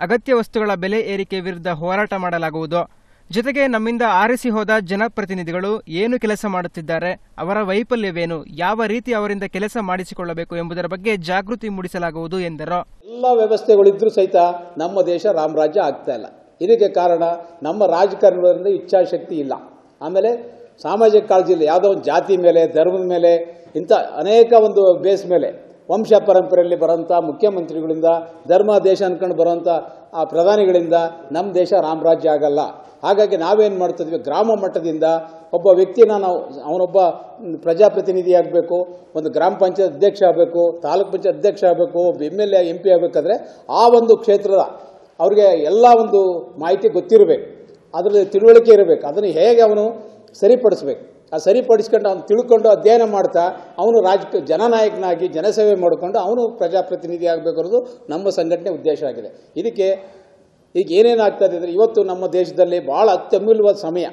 ಅಗತ್ಯ ವಸ್ತುಗಳ ಬೆಲೆ ಏರಿಕೆ ವಿರುದ್ಧ ಹೋರಾಟ ಮಾಡಲಾಗುವುದು. ಜೊತೆಗೆ ನಮ್ಮಿಂದ ಆರಿಸಿ ಹೋದ ಜನಪ್ರತಿನಿಧಿಗಳು ಏನು ಕೆಲಸ ಮಾಡುತ್ತಿದ್ದಾರೆ, ಅವರ ವೈಫಲ್ಯವೇನು, ಯಾವ ರೀತಿ ಅವರಿಂದ ಕೆಲಸ ಮಾಡಿಸಿಕೊಳ್ಳಬೇಕು ಎಂಬುದರ ಬಗ್ಗೆ ಜಾಗೃತಿ ಮೂಡಿಸಲಾಗುವುದು ಎಂದರು. ಎಲ್ಲ ವ್ಯವಸ್ಥೆಗಳಿದ್ರೂ ಸಹಿತ ನಮ್ಮ ದೇಶ ರಾಮರಾಜ್ಯ ಆಗ್ತಾ ಇಲ್ಲ. ಇದಕ್ಕೆ ಕಾರಣ ನಮ್ಮ ರಾಜಕಾರಣಿಗಳಿಂದ ಇಚ್ಛಾಶಕ್ತಿ ಇಲ್ಲ. ಆಮೇಲೆ ಸಾಮಾಜಿಕ ಕಾಳಜಿ ಇಲ್ಲ ಯಾವುದೋ ಒಂದು ಜಾತಿ ಮೇಲೆ, ಧರ್ಮದ ಮೇಲೆ, ಇಂಥ ಅನೇಕ ಒಂದು ಬೇಸ್ ಮೇಲೆ, ವಂಶ ಪರಂಪರೆಯಲ್ಲಿ ಬರೋಂಥ ಮುಖ್ಯಮಂತ್ರಿಗಳಿಂದ, ಧರ್ಮ, ದೇಶ ಅನ್ಕೊಂಡು ಬರೋಂಥ ಆ ಪ್ರಧಾನಿಗಳಿಂದ ನಮ್ಮ ದೇಶ ರಾಮರಾಜ್ಯ ಆಗಲ್ಲ. ಹಾಗಾಗಿ ನಾವೇನು ಮಾಡ್ತಿದ್ವಿ? ಗ್ರಾಮ ಮಟ್ಟದಿಂದ ಒಬ್ಬ ವ್ಯಕ್ತಿನ ನಾವು, ಅವನೊಬ್ಬ ಪ್ರಜಾಪ್ರತಿನಿಧಿ ಆಗಬೇಕು, ಒಂದು ಗ್ರಾಮ ಪಂಚಾಯತ್ ಅಧ್ಯಕ್ಷ ಆಗಬೇಕು, ತಾಲೂಕ್ ಪಂಚಾಯತ್ ಅಧ್ಯಕ್ಷ ಆಗಬೇಕು, ಒಬ್ಬ M L A, M P ಆಗಬೇಕಾದ್ರೆ ಆ ಒಂದು ಕ್ಷೇತ್ರದ ಅವ್ರಿಗೆ ಎಲ್ಲ ಒಂದು ಮಾಹಿತಿ ಗೊತ್ತಿರಬೇಕು. ಅದರಲ್ಲಿ ತಿಳುವಳಿಕೆ ಇರಬೇಕು. ಅದನ್ನು ಹೇಗೆ ಅವನು ಸರಿಪಡಿಸ್ಬೇಕು? ಆ ಸರಿಪಡಿಸ್ಕೊಂಡು ಅವನು ತಿಳ್ಕೊಂಡು ಅಧ್ಯಯನ ಮಾಡ್ತಾ ಅವನು ರಾಜ ಜನನಾಯಕನಾಗಿ ಜನಸೇವೆ ಮಾಡಿಕೊಂಡು ಅವನು ಪ್ರಜಾಪ್ರತಿನಿಧಿ ಆಗಬೇಕು ಅನ್ನೋದು ನಮ್ಮ ಸಂಘಟನೆ ಉದ್ದೇಶ ಆಗಿದೆ. ಇದಕ್ಕೆ ಈಗ ಏನೇನಾಗ್ತದೆ ಅಂದರೆ ಇವತ್ತು ನಮ್ಮ ದೇಶದಲ್ಲಿ ಭಾಳ ಅತ್ಯಮೂಲ್ಯವಾದ ಸಮಯ.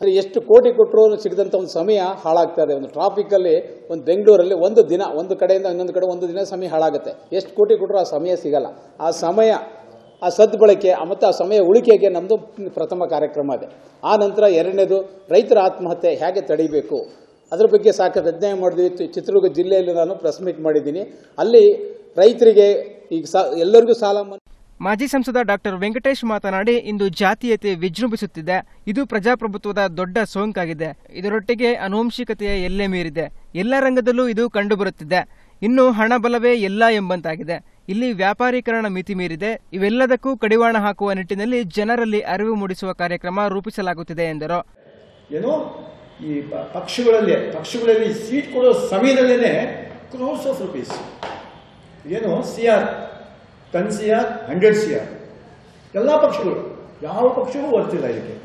ಅಂದರೆ ಎಷ್ಟು ಕೋಟಿ ಕೊಟ್ಟರು ಸಿಗದಂಥ ಒಂದು ಸಮಯ ಹಾಳಾಗ್ತಾ ಇದೆ. ಒಂದು ಟ್ರಾಫಿಕ್ಕಲ್ಲಿ ಒಂದು ಬೆಂಗಳೂರಲ್ಲಿ ಒಂದು ದಿನ, ಒಂದು ಕಡೆಯಿಂದ ಇನ್ನೊಂದು ಕಡೆ ಒಂದು ದಿನ ಸಮಯ ಹಾಳಾಗುತ್ತೆ. ಎಷ್ಟು ಕೋಟಿ ಕೊಟ್ಟರು ಆ ಸಮಯ ಸಿಗಲ್ಲ. ಆ ಸಮಯ ಆ ಸದ್ಬಳಕೆ ಮತ್ತು ಆ ಸಮಯ ಉಳಿಕೆಗೆ ನಮ್ಮದು ಪ್ರಥಮ ಕಾರ್ಯಕ್ರಮ ಇದೆ ಆ ನಂತರ ಎರಡನೇದು ರೈತರ ಆತ್ಮಹತ್ಯೆ ಹೇಗೆ ತಡಿಬೇಕು? ಅದ್ರ ಬಗ್ಗೆ ಸಾಕಷ್ಟು ಅಧ್ಯಯನ ಮಾಡಿದ್ವಿ. ಚಿತ್ರದುರ್ಗ ಜಿಲ್ಲೆಯಲ್ಲಿ ನಾನು ಪ್ರೆಸ್ ಮೀಟ್ ಮಾಡಿದ್ದೀನಿ. ಅಲ್ಲಿ ರೈತರಿಗೆ ಈಗ ಸಾ ಎಲ್ಲರಿಗೂ ಸಾಲ ಮಾಜಿ ಸಂಸದ ಡಾಕ್ಟರ್ ವೆಂಕಟೇಶ್ ಮಾತನಾಡಿ, ಇಂದು ಜಾತೀಯತೆ ವಿಜೃಂಭಿಸುತ್ತಿದೆ. ಇದು ಪ್ರಜಾಪ್ರಭುತ್ವದ ದೊಡ್ಡ ಸೋಂಕಾಗಿದೆ. ಇದರೊಟ್ಟಿಗೆ ಅನುವಂಶಿಕತೆಯ ಎಲ್ಲೆ ಮೀರಿದೆ. ಎಲ್ಲ ರಂಗದಲ್ಲೂ ಇದು ಕಂಡುಬರುತ್ತಿದೆ. ಇನ್ನು ಹಣ ಬಲವೇ ಎಲ್ಲ ಎಂಬಂತಾಗಿದೆ. ಇಲ್ಲಿ ವ್ಯಾಪಾರೀಕರಣ ಮಿತಿ ಮೀರಿದೆ. ಇವೆಲ್ಲದಕ್ಕೂ ಕಡಿವಾಣ ಹಾಕುವ ನಿಟ್ಟಿನಲ್ಲಿ ಜನರಲ್ಲಿ ಅರಿವು ಮೂಡಿಸುವ ಕಾರ್ಯಕ್ರಮ ರೂಪಿಸಲಾಗುತ್ತಿದೆ ಎಂದರು. ಏನು ಈ ಪಕ್ಷಗಳಲ್ಲಿ ಪಕ್ಷಗಳಲ್ಲಿ ಸೀಟ್ ಕೊಡೋ ಸಮಯದಲ್ಲೇ ಕ್ರೋಸ್ ಆಫ್ ರುಪೀಸ್ ಏನು? C R ten C R hundred C R ಎಲ್ಲ ಪಕ್ಷಗಳು, ಯಾವ ಪಕ್ಷವೂ ಬರ್ತಿಲ್ಲ ಇದಕ್ಕೆ.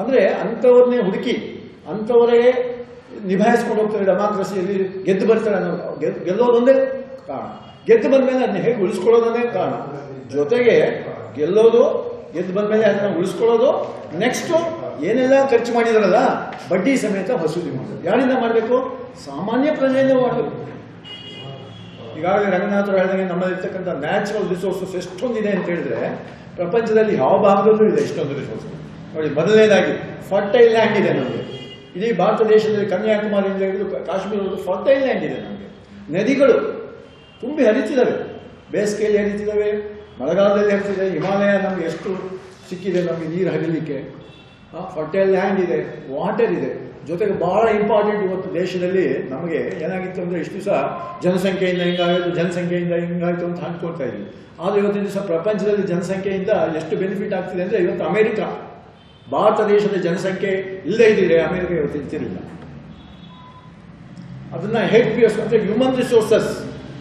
ಅಂದರೆ ಅಂಥವ್ರನ್ನೇ ಹುಡುಕಿ ಅಂಥವರೇ ನಿಭಾಯಿಸ್ಕೊಂಡು ಹೋಗ್ತಾರೆ. ಡೆಮಾಕ್ರಸಿಯಲ್ಲಿ ಗೆದ್ದು ಬರ್ತಾರೆ ಅನ್ನೋ ಗೆಲ್ಲೋದೊಂದೇ ಕಾರಣ. ಗೆದ್ದು ಬಂದ್ಮೇಲೆ ಅದನ್ನ ಹೇಗೆ ಉಳಿಸ್ಕೊಳ್ಳೋದನ್ನೇ ಕಾರಣ ಜೊತೆಗೆ ಗೆಲ್ಲೋದು, ಗೆದ್ದು ಬಂದ್ಮೇಲೆ ಅದನ್ನ ಉಳಿಸ್ಕೊಳ್ಳೋದು ನೆಕ್ಸ್ಟ್ ಏನೆಲ್ಲ ಖರ್ಚು ಮಾಡಿದಾರಲ್ಲ, ಬಡ್ಡಿ ಸಮೇತ ವಸೂಲಿ ಮಾಡೋದು. ಯಾರಿಂದ ಮಾಡಬೇಕು? ಸಾಮಾನ್ಯ ಪ್ರಜೆಯಿಂದ ಮಾಡಬೇಕು. ಈಗಾಗಲೇ ರಂಗನಾಥರು ಹೇಳಿದಂಗೆ ನಮ್ಮಲ್ಲಿರ್ತಕ್ಕಂಥ ನ್ಯಾಚುರಲ್ ರಿಸೋರ್ಸಸ್ ಎಷ್ಟೊಂದಿದೆ ಅಂತ ಹೇಳಿದ್ರೆ, ಪ್ರಪಂಚದಲ್ಲಿ ಯಾವ ಭಾಗದಲ್ಲೂ ಇದೆ ಇಷ್ಟೊಂದು ರಿಸೋರ್ಸಸ್ ನೋಡಿ, ಮೊದಲನೇದಾಗಿ ಫರ್ಟೈಲ್ ಲ್ಯಾಂಡ್ ಇದೆ ನಮಗೆ. ಇಡೀ ಭಾರತ ದೇಶದಲ್ಲಿ ಕನ್ಯಾಕುಮಾರಿಯಿಂದ ಹಿಡಿದು ಕಾಶ್ಮೀರವರೆಗೂ ಫರ್ಟೈಲ್ ಲ್ಯಾಂಡ್ ಇದೆ ನಮಗೆ. ನದಿಗಳು ತುಂಬಿ ಹರಿತಿದ್ದಾವೆ. ಬೇಸಿಗೆಯಲ್ಲಿ ಹರಿತಿದ್ದಾವೆ, ಮಳೆಗಾಲದಲ್ಲಿ ಹರಿತಿದೆ, ಹಿಮಾಲಯ ನಮಗೆ ಎಷ್ಟು ಸಿಕ್ಕಿದೆ ನಮಗೆ ನೀರು ಹರಿಲಿಕ್ಕೆ. ಫರ್ಟೈಲ್ ಲ್ಯಾಂಡ್ ಇದೆ, ವಾಟರ್ ಇದೆ. ಜೊತೆಗೆ ಬಹಳ ಇಂಪಾರ್ಟೆಂಟ್ ಇವತ್ತು ದೇಶದಲ್ಲಿ ನಮಗೆ ಏನಾಗಿತ್ತು ಅಂದರೆ ಇಷ್ಟು ದಿವಸ ಜನಸಂಖ್ಯೆಯಿಂದ ಹಿಂಗಾಯಿತು ಜನಸಂಖ್ಯೆಯಿಂದ ಹಿಂಗಾಯಿತು ಅಂತ ಅನ್ಕೊಳ್ತಾ ಇದ್ವಿ. ಆದರೆ ಇವತ್ತಿನ ದಿವಸ ಪ್ರಪಂಚದಲ್ಲಿ ಜನಸಂಖ್ಯೆಯಿಂದ ಎಷ್ಟು ಬೆನಿಫಿಟ್ ಆಗ್ತಿದೆ ಅಂದ್ರೆ ಇವತ್ತು ಅಮೆರಿಕ. ಭಾರತ ದೇಶದ ಜನಸಂಖ್ಯೆ ಇಲ್ಲದೇ ಇದ್ದಿದ್ರೆ ಅಮೆರಿಕ ಇವತ್ತು ಇರ್ತಿರಲಿಲ್ಲ ಅದನ್ನ ಹೇಗೆ ಎಸ್ ಅಂದ್ರೆ ಹ್ಯೂಮನ್ ರಿಸೋರ್ಸಸ್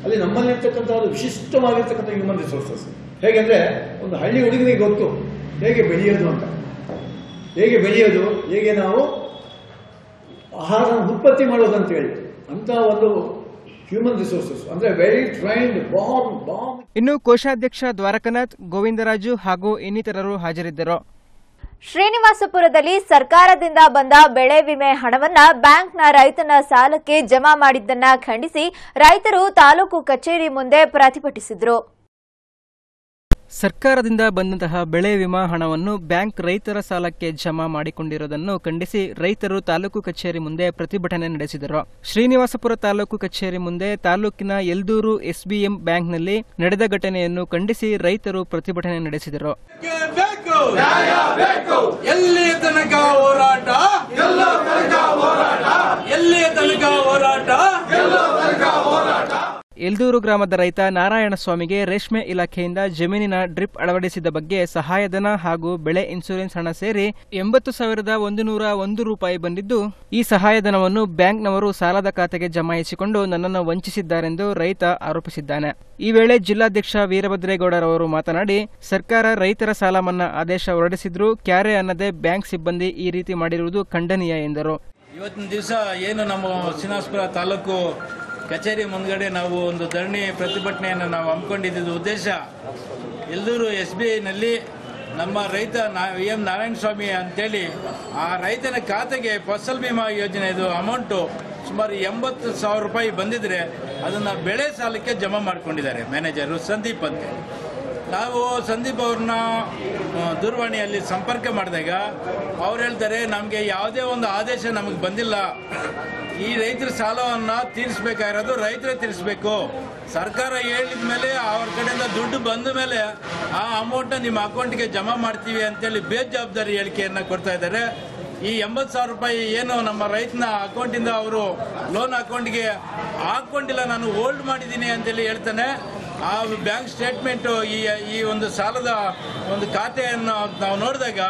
ಅಲ್ಲಿ ನಮ್ಮಲ್ಲಿರ್ತಕ್ಕಂಥ ಒಂದು ವಿಶಿಷ್ಟವಾಗಿರ್ತಕ್ಕಂಥ ಹ್ಯೂಮನ್ ರಿಸೋರ್ಸಸ್ ಹೇಗೆಂದ್ರೆ, ಒಂದು ಹಳ್ಳಿ ಹುಡುಗನಿಗೆ ಗೊತ್ತು. ಹೇಗೆ ಬೆಳೆಯೋದು ಅಂತ. ಹೇಗೆ ಬೆಳೆಯೋದು? ಹೇಗೆ ನಾವು ಆಹಾರ ಉತ್ಪತ್ತಿ ಮಾಡೋದು ಅಂತ ಹೇಳಿ. ಅಂತ ಒಂದು ಹ್ಯೂಮನ್ ರಿಸೋರ್ಸಸ್ ಅಂದ್ರೆ ವೆರಿ ಟ್ರೈನ್ಡ್ ಬಾಂಬ್ ಬಾಂಬ್ ಇನ್ನು ಕೋಶಾಧ್ಯಕ್ಷ ದ್ವಾರಕನಾಥ್, ಗೋವಿಂದರಾಜು ಹಾಗೂ ಇನ್ನಿತರರು ಹಾಜರಿದ್ದರು. ಶ್ರೀನಿವಾಸಪುರದಲ್ಲಿ ಸರ್ಕಾರದಿಂದ ಬಂದ ಬೆಳೆ ವಿಮೆ ಹಣವನ್ನ ಬ್ಯಾಂಕ್ನ ರೈತನ ಸಾಲಕ್ಕೆ ಜಮಾ ಮಾಡಿದ್ದನ್ನ ಖಂಡಿಸಿ ರೈತರು ತಾಲೂಕು ಕಚೇರಿ ಮುಂದೆ ಪ್ರತಿಭಟಿಸಿದ್ರು. ಸರ್ಕಾರದಿಂದ ಬಂದಂತಹ ಬೆಳೆ ವಿಮಾ ಹಣವನ್ನು ಬ್ಯಾಂಕ್ ರೈತರ ಸಾಲಕ್ಕೆ ಜಮಾ ಮಾಡಿಕೊಂಡಿರುವುದನ್ನು ಖಂಡಿಸಿ ರೈತರು ತಾಲೂಕು ಕಚೇರಿ ಮುಂದೆ ಪ್ರತಿಭಟನೆ ನಡೆಸಿದರು. ಶ್ರೀನಿವಾಸಪುರ ತಾಲೂಕು ಕಚೇರಿ ಮುಂದೆ ತಾಲೂಕಿನ ಎಲ್ದೂರು ಎಸ್ಬಿಎಂ ಬ್ಯಾಂಕ್ನಲ್ಲಿ ನಡೆದ ಘಟನೆಯನ್ನು ಖಂಡಿಸಿ ರೈತರು ಪ್ರತಿಭಟನೆ ನಡೆಸಿದರು. ಬೇಕು. ಎಲ್ಲಿಯ ತನಕ ಹೋರಾಟ? ಎಲ್ಲಿಯ ತನಕ ಹೋರಾಟ? ಎಲ್ದೂರು ಗ್ರಾಮದ ರೈತ ನಾರಾಯಣ ಸ್ವಾಮಿಗೆ ರೇಷ್ಮೆ ಇಲಾಖೆಯಿಂದ ಜಮೀನಿನ ಡ್ರಿಪ್ ಅಳವಡಿಸಿದ ಬಗ್ಗೆ ಸಹಾಯಧನ ಹಾಗೂ ಬೆಳೆ ಇನ್ಸೂರೆನ್ಸ್ ಹಣ ಸೇರಿ ಎಂಬತ್ತು ಸಾವಿರದ ಒಂದು ನೂರ ಒಂದು ರೂಪಾಯಿ ಬಂದಿದ್ದು, ಈ ಸಹಾಯಧನವನ್ನು ಬ್ಯಾಂಕ್ನವರು ಸಾಲದ ಖಾತೆಗೆ ಜಮಾಯಿಸಿಕೊಂಡು ನನ್ನನ್ನು ವಂಚಿಸಿದ್ದಾರೆಂದು ರೈತ ಆರೋಪಿಸಿದ್ದಾನೆ. ಈ ವೇಳೆ ಜಿಲ್ಲಾಧ್ಯಕ್ಷ ವೀರಭದ್ರೇಗೌಡರವರು ಮಾತನಾಡಿ, ಸರ್ಕಾರ ರೈತರ ಸಾಲ ಮನ್ನಾ ಆದೇಶ ಹೊರಡಿಸಿದ್ರೂ ಕ್ಯಾರೆ ಅನ್ನದೇ ಬ್ಯಾಂಕ್ ಸಿಬ್ಬಂದಿ ಈ ರೀತಿ ಮಾಡಿರುವುದು ಖಂಡನೀಯ ಎಂದರು. ಇವತ್ತಿನ ದಿವಸ ಏನು ನಮ್ಮ ತಾಲೂಕು ಕಚೇರಿ ಮುಂದ್ಗಡೆ ನಾವು ಒಂದು ಧರಣಿ ಪ್ರತಿಭಟನೆಯನ್ನು ನಾವು ಹಮ್ಮಿಕೊಂಡಿದ್ದ ಉದ್ದೇಶ, ಎಲ್ಲರೂ ಎಸ್ ಬಿ ಐನಲ್ಲಿ ನಮ್ಮ ರೈತ ನಾ, ಎಂ ನಾರಾಯಣ ಸ್ವಾಮಿ ಅಂತೇಳಿ ಆ ರೈತನ ಖಾತೆಗೆ ಫಸಲ್ ಬಿಮಾ ಯೋಜನೆದು ಅಮೌಂಟು ಸುಮಾರು ಎಂಬತ್ತು ಸಾವಿರ ರೂಪಾಯಿ ಬಂದಿದ್ರೆ ಅದನ್ನು ಬೆಳೆ ಸಾಲಕ್ಕೆ ಜಮಾ ಮಾಡ್ಕೊಂಡಿದ್ದಾರೆ. ಮ್ಯಾನೇಜರು ಸಂದೀಪ್ ಅಂತ ನಾವು ಸಂದೀಪ್ ಅವ್ರನ್ನ ದೂರವಾಣಿಯಲ್ಲಿ ಸಂಪರ್ಕ ಮಾಡಿದಾಗ ಅವ್ರು ಹೇಳ್ತಾರೆ, ನಮಗೆ ಯಾವುದೇ ಒಂದು ಆದೇಶ ನಮಗೆ ಬಂದಿಲ್ಲ. ಈ ರೈತರ ಸಾಲವನ್ನು ತೀರಿಸಬೇಕಾಗಿರೋದು ರೈತರೇ ತೀರಿಸಬೇಕು. ಸರ್ಕಾರ ಹೇಳಿದ ಮೇಲೆ ಅವ್ರ ಕಡೆಯಿಂದ ದುಡ್ಡು ಬಂದ ಮೇಲೆ ಆ ಅಮೌಂಟ್ನ ನಿಮ್ಮ ಅಕೌಂಟ್ಗೆ ಜಮಾ ಮಾಡ್ತೀವಿ ಅಂತೇಳಿ ಬೇಜವಾಬ್ದಾರಿ ಹೇಳಿಕೆಯನ್ನು ಕೊಡ್ತಾ ಇದ್ದಾರೆ. ಈ ಎಂಬತ್ತು ಸಾವಿರ ರೂಪಾಯಿ ಏನು ನಮ್ಮ ರೈತನ ಅಕೌಂಟಿಂದ ಅವರು ಲೋನ್ ಅಕೌಂಟ್ಗೆ ಹಾಕ್ಕೊಂಡಿಲ್ಲ ನಾನು ಹೋಲ್ಡ್ ಮಾಡಿದ್ದೀನಿ ಅಂತೇಳಿ ಹೇಳ್ತಾನೆ. ಆ ಬ್ಯಾಂಕ್ ಸ್ಟೇಟ್ಮೆಂಟು ಈ ಈ ಒಂದು ಸಾಲದ ಒಂದು ಖಾತೆಯನ್ನು ನಾವು ನೋಡಿದಾಗ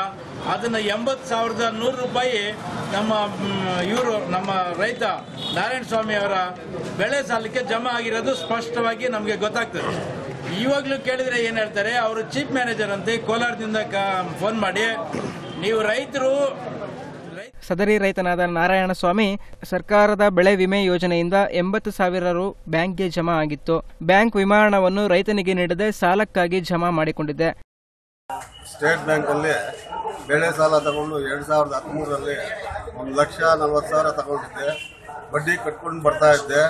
ಅದನ್ನು ಎಂಬತ್ತು ಸಾವಿರದ ನೂರು ರೂಪಾಯಿ ನಮ್ಮ ಇವರು, ನಮ್ಮ ರೈತ ನಾರಾಯಣ ಸ್ವಾಮಿ ಅವರ ಬೆಳೆ ಸಾಲಕ್ಕೆ ಜಮಾ ಆಗಿರೋದು ಸ್ಪಷ್ಟವಾಗಿ ನಮಗೆ ಗೊತ್ತಾಗ್ತದೆ. ಇವಾಗಲೂ ಕೇಳಿದರೆ ಏನು ಹೇಳ್ತಾರೆ, ಅವರು ಚೀಫ್ ಮ್ಯಾನೇಜರ್ ಅಂತೆ ಕೋಲಾರದಿಂದ ಫೋನ್ ಮಾಡಿ, ನೀವು ರೈತರು ಸದರಿ ರೈತನಾದ ನಾರಾಯಣ ಸ್ವಾಮಿ ಸರ್ಕಾರದ ಬೆಳೆ ವಿಮೆ ಯೋಜನೆಯಿಂದ ಎಂಬತ್ತು ಸಾವಿರ ರು ಬ್ಯಾಂಕ್ಗೆ ಜಮಾ ಆಗಿತ್ತು. ಬ್ಯಾಂಕ್ ವಿಮಾ ಹಣವನ್ನು ರೈತನಿಗೆ ನೀಡದೆ ಸಾಲಕ್ಕಾಗಿ ಜಮಾ ಮಾಡಿಕೊಂಡಿದ್ದೆ ಸ್ಟೇಟ್ ಬ್ಯಾಂಕಲ್ಲಿ ಬೆಳೆ ಸಾಲ ತಗೊಂಡು ಎರಡು ಸಾವಿರದ ಹದಿಮೂರರಲ್ಲಿ ಒಂದು ಲಕ್ಷ ನಲವತ್ತು ಸಾವಿರ ತಗೊಂಡಿದ್ದೆ. ಬಡ್ಡಿ ಕಟ್ಕೊಂಡು ಬರ್ತಾ ಇದ್ದೆ.